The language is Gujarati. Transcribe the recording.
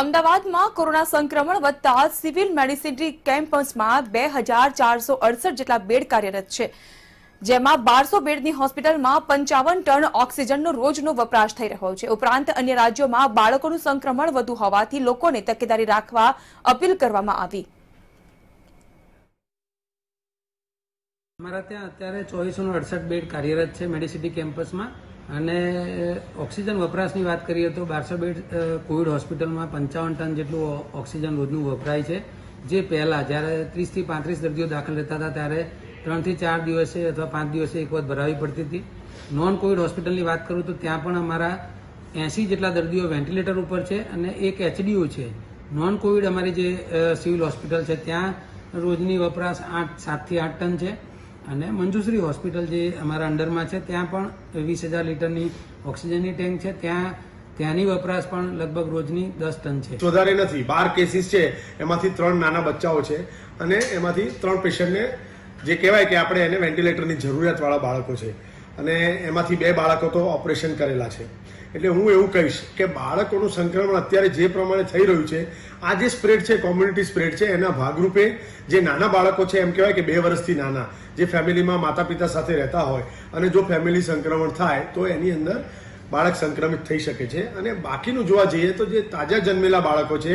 અમદાવાદમાં કોરોના સંક્રમણ વધતા સિવિલ મેડિસિનરી કેમ્પસમાં બે હજાર ચારસો અડસઠ જેટલા બેડ કાર્યરત છે, જેમાં બારસો બેડની હોસ્પિટલમાં પંચાવન ટન ઓક્સિજનનો રોજનો વપરાશ થઈ રહ્યો છે. ઉપરાંત અન્ય રાજ્યોમાં બાળકોનું સંક્રમણ વધુ હોવાથી લોકોને તકેદારી રાખવા અપીલ કરવામાં આવી. અમારા ત્યાં અત્યારે ચોવીસો અડસઠ બેડ કાર્યરત છે મેડિસિટી કેમ્પસમાં. અને ઓક્સિજન વપરાશની વાત કરીએ તો બારસો બેડ કોવિડ હોસ્પિટલમાં પંચાવન ટન જેટલું ઓક્સિજન રોજનું વપરાય છે. જે પહેલાં જ્યારે ત્રીસથી પાંત્રીસ દર્દીઓ દાખલ રહેતા હતા ત્યારે ત્રણથી ચાર દિવસે અથવા પાંચ દિવસે એક વખત ભરાવી પડતી હતી. નોન કોવિડ હોસ્પિટલની વાત કરું તો ત્યાં પણ અમારા એંસી જેટલા દર્દીઓ વેન્ટિલેટર ઉપર છે અને એક એચડીયુ છે. નોન કોવિડ અમારી જે સિવિલ હોસ્પિટલ છે ત્યાં રોજની વપરાશ આઠ, સાતથી આઠ ટન છે. અને મંજુશ્રી હોસ્પિટલ જે અમારા અંડરમાં છે, ત્યાં પણ વીસ હજાર લીટરની ઓક્સિજનની ટેન્ક છે. ત્યાં, ત્યાંની વપરાશ પણ લગભગ રોજની દસ ટન છે. વધારે નથી, બાર કેસીસ છે, એમાંથી ત્રણ નાના બચ્ચાઓ છે અને એમાંથી ત્રણ પેશન્ટને જે કહેવાય કે આપણે એને વેન્ટિલેટરની જરૂરિયાતવાળા બાળકો છે. અને એમાંથી બે બાળકો તો ઓપરેશન કરેલા છે. એટલે હું એવું કહીશ કે બાળકોનું સંક્રમણ અત્યારે જે પ્રમાણે થઈ રહ્યું છે, આ જે સ્પ્રેડ છે કોમ્યુનિટી સ્પ્રેડ છે, એના ભાગરૂપે જે નાના બાળકો છે, એમ કહેવાય કે બે વર્ષથી નાના, જે ફેમિલીમાં માતા પિતા સાથે રહેતા હોય અને જો ફેમિલી સંક્રમણ થાય, તો એની અંદર બાળક સંક્રમિત થઈ શકે છે. અને બાકીનું જોવા જઈએ તો જે તાજા જન્મેલા બાળકો છે